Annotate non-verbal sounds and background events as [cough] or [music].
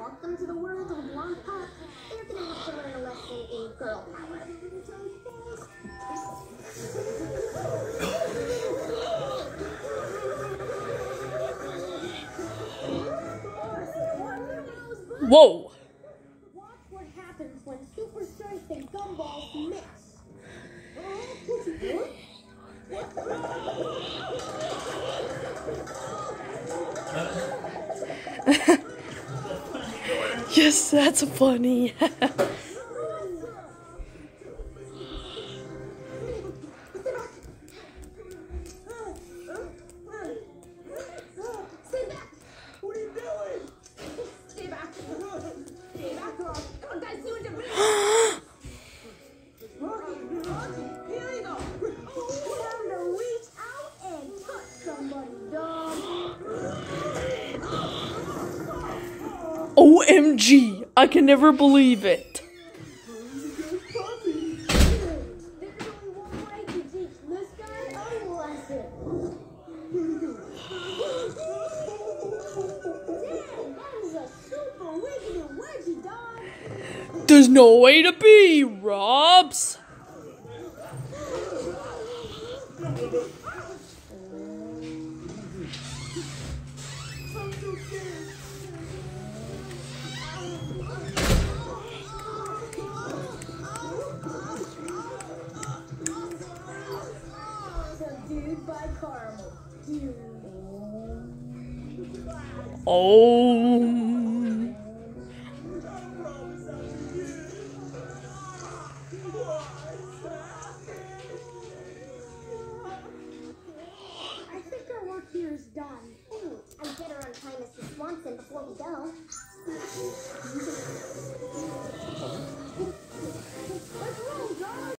Welcome to the world of Long Pop. They're gonna have to learn a lesson in girl power. Whoa! Watch what happens when super strength and gumballs mix. [laughs] Yes, that's funny. [laughs] OMG! I can never believe it. There's no way to be, Robs. dude by caramel. Oh. I think our work here is done. I'm better on time Mrs. Swanson before we go.